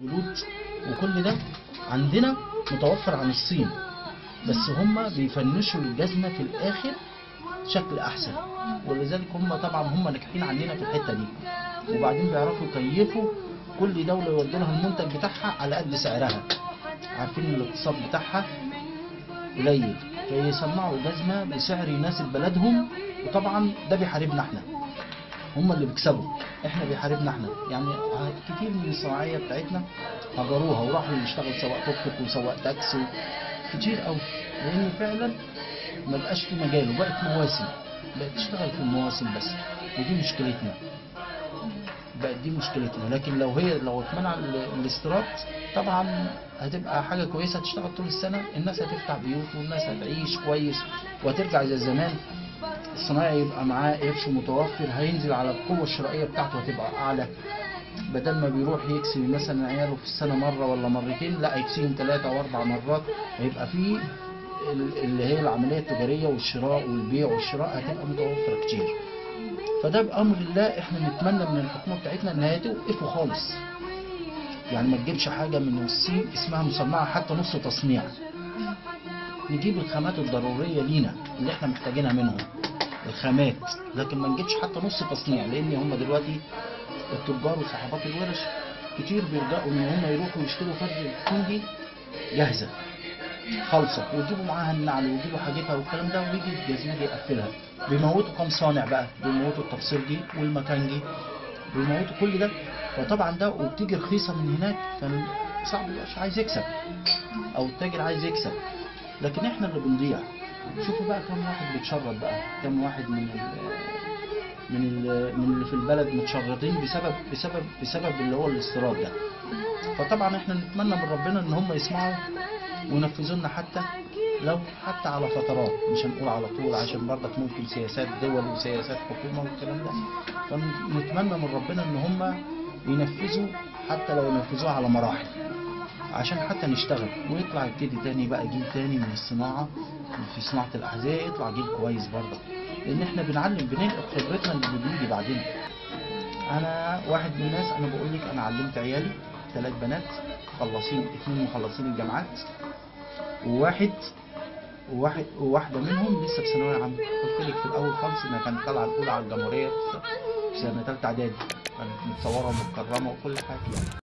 جلود وكل ده عندنا متوفر عن الصين. بس هم بيفنشوا الجزمة في الآخر شكل أحسن. ولذلك هم طبعا هم ناجحين عننا في الحتة دي. وبعدين بيعرفوا يكيفوا كل دولة يودوا لها المنتج بتاعها على قد سعرها. عارفين الاقتصاد بتاعها قليل. فيصنعوا جزمة بسعر يناسب بلدهم وطبعا ده بيحاربنا إحنا. هم اللي بيكسبوا. إحنا بيحاربنا إحنا. يعني كتير من الصناعية بتاعتنا هجروها وراحوا يشتغل سواق توك توك وسواق تاكسي. كتير قوي لأن فعلا ما بقاش في مجال وبقت مواسم. بقت تشتغل في المواسم بس. ودي مشكلتنا. بقت دي مشكلتنا. لكن لو هي لو اتمنع ال- الاستيراد طبعا هتبقى حاجة كويسة تشتغل طول السنة. الناس هتفتح بيوت والناس هتعيش كويس وهترجع زي زمان. الصنايعي يبقى معاه قرش متوفر هينزل على القوة الشرائية بتاعته هتبقى أعلى. بدل ما بيروح يكسي مثلا عياله في السنة مرة ولا مرتين لا يكسيهم ثلاثة أو أربع مرات. هيبقى فيه ال- اللي هي العملية التجارية والشراء والبيع والشراء هتبقى متوفرة كتير. فده بأمر الله إحنا نتمنى من الحكومة بتاعتنا ان هي توقفه خالص. يعني ما تجيبش حاجة من الصين اسمها مصنعه حتى نص تصنيع. نجيب الخامات الضرورية لينا اللي إحنا محتاجينها منهم. الخامات. لكن ما نجيبش حتى نص تصنيع لأن هم دلوقتي التجار وصاحبات الورش كتير بيلجأوا إن هم يروحوا يشتروا فرد الكندي جاهزة. خالصه ويجيبوا معاها النعل ويجيبوا حاجتها والكلام ده ويجي الجزمه يقفلها. بيموتوا كام صانع بقى؟ بيموتوا التبصرجي والمكانجي بيموتوا كل ده. فطبعا ده وبتيجي رخيصة من هناك. فصعب مش عايز يكسب. أو التاجر عايز يكسب. لكن إحنا اللي بنضيع. شوفوا بقى كم واحد بيتشرد بقى. كم واحد من من من اللي في البلد متشردين بسبب بسبب بسبب اللي هو الاستيراد ده. فطبعا إحنا نتمنى من ربنا إن هم يسمعوا وينفذوا حتى لو حتى على فترات. مش هنقول على طول عشان برضك ممكن سياسات دول وسياسات حكومة والكلام ده. فنتمنى من ربنا إن هم ينفذوا حتى لو ينفذوها على مراحل. عشان حتى نشتغل. ويطلع يبتدي تاني بقى جيل تاني من الصناعة في صناعة الأحذية يطلع جيل كويس برضه لأن إحنا بنعلم بننقل خبرتنا اللي بنيجي بعدين. أنا واحد من الناس أنا بقول لك أنا علمت عيالي ثلاث بنات. مخلصين اثنين مخلصين الجامعات وواحد وواحد وواحدة منهم لسه في ثانوية عامة. قلت لك في الأول خالص إنها كانت طالعة الأولى على الجمهورية في سنة ثالثه إعدادي. كانت متصورة ومتكرمه وكل يعني